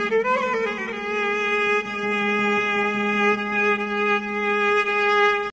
Thank you.